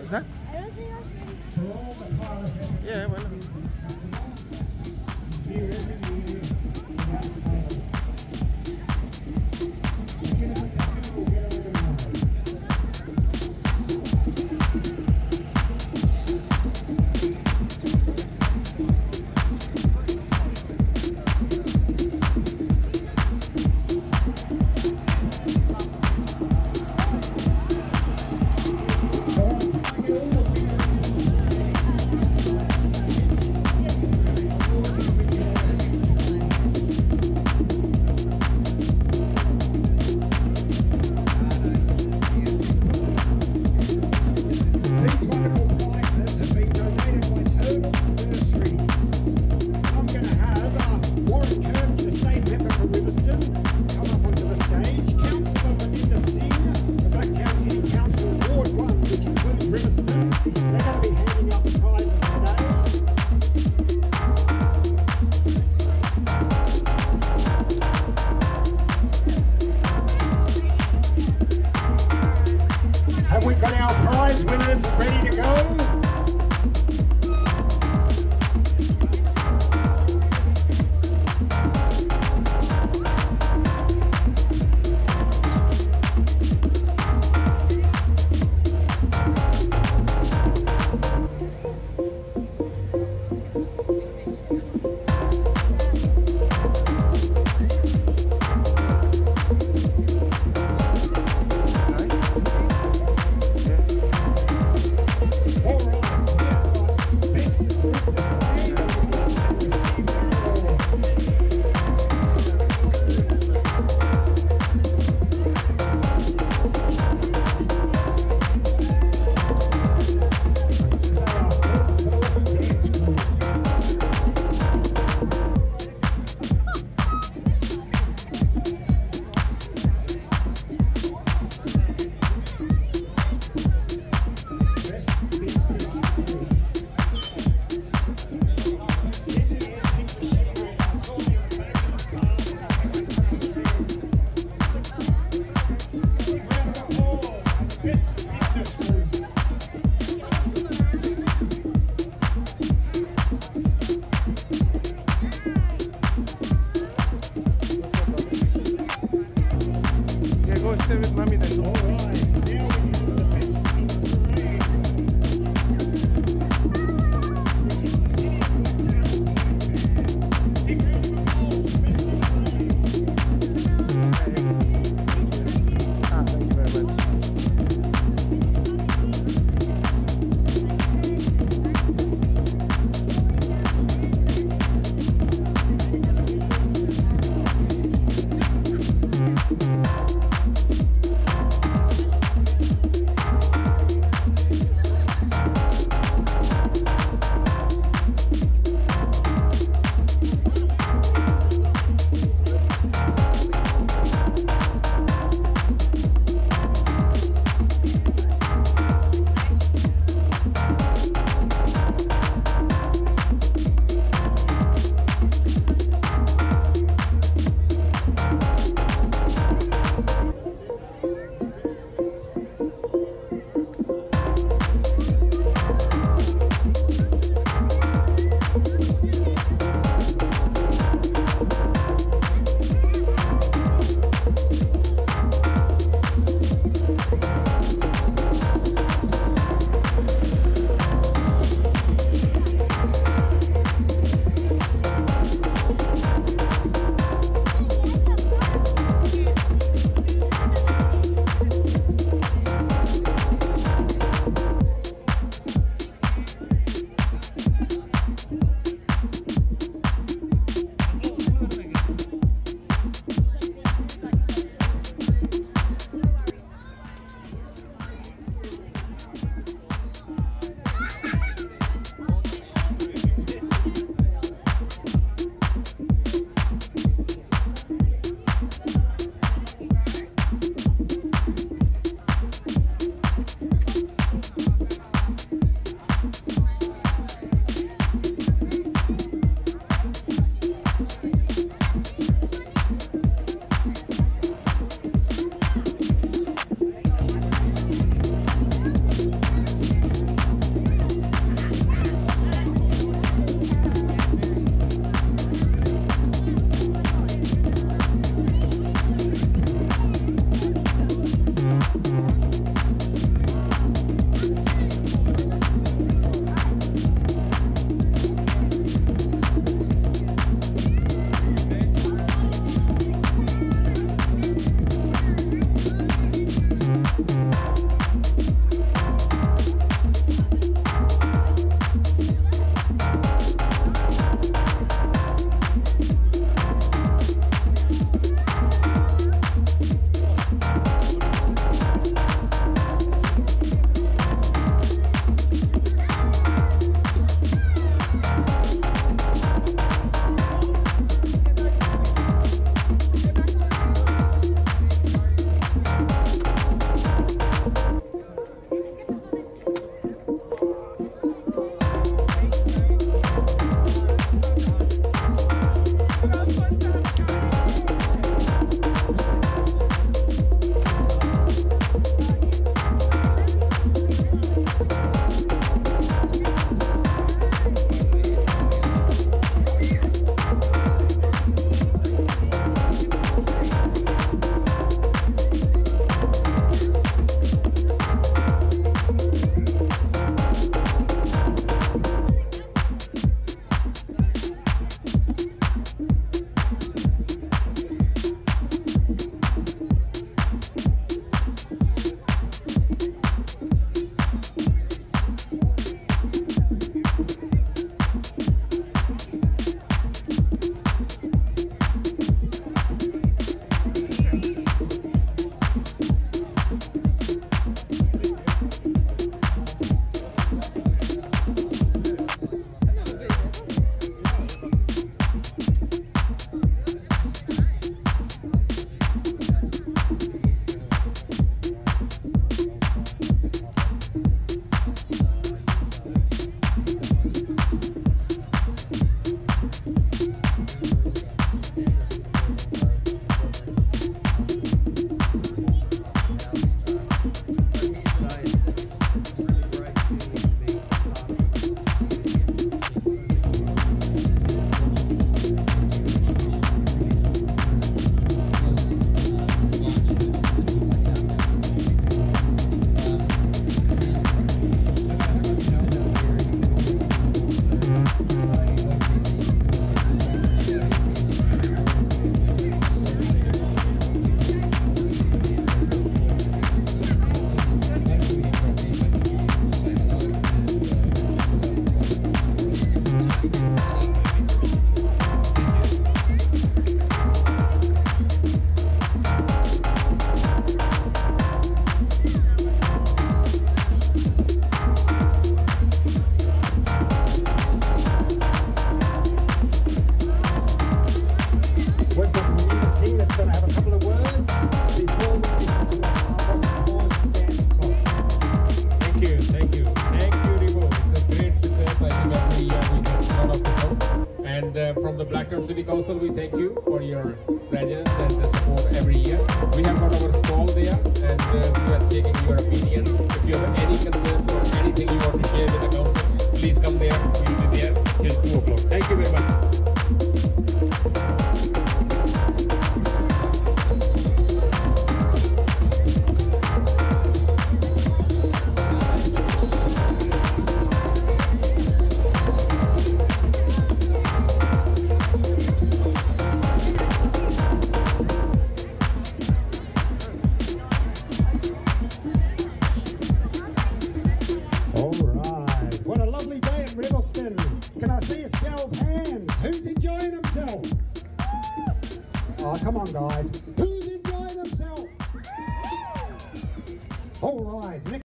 Is that? I don't think that's. Yeah, well. go stay with mommy, that's all. Council, we thank you for your presence and the support every year. We have got our stall there, and uh, we are taking your opinion. If you have any concerns or anything you want to share with the council, please come there. We will be there till two o'clock. Thank you very much. Oh,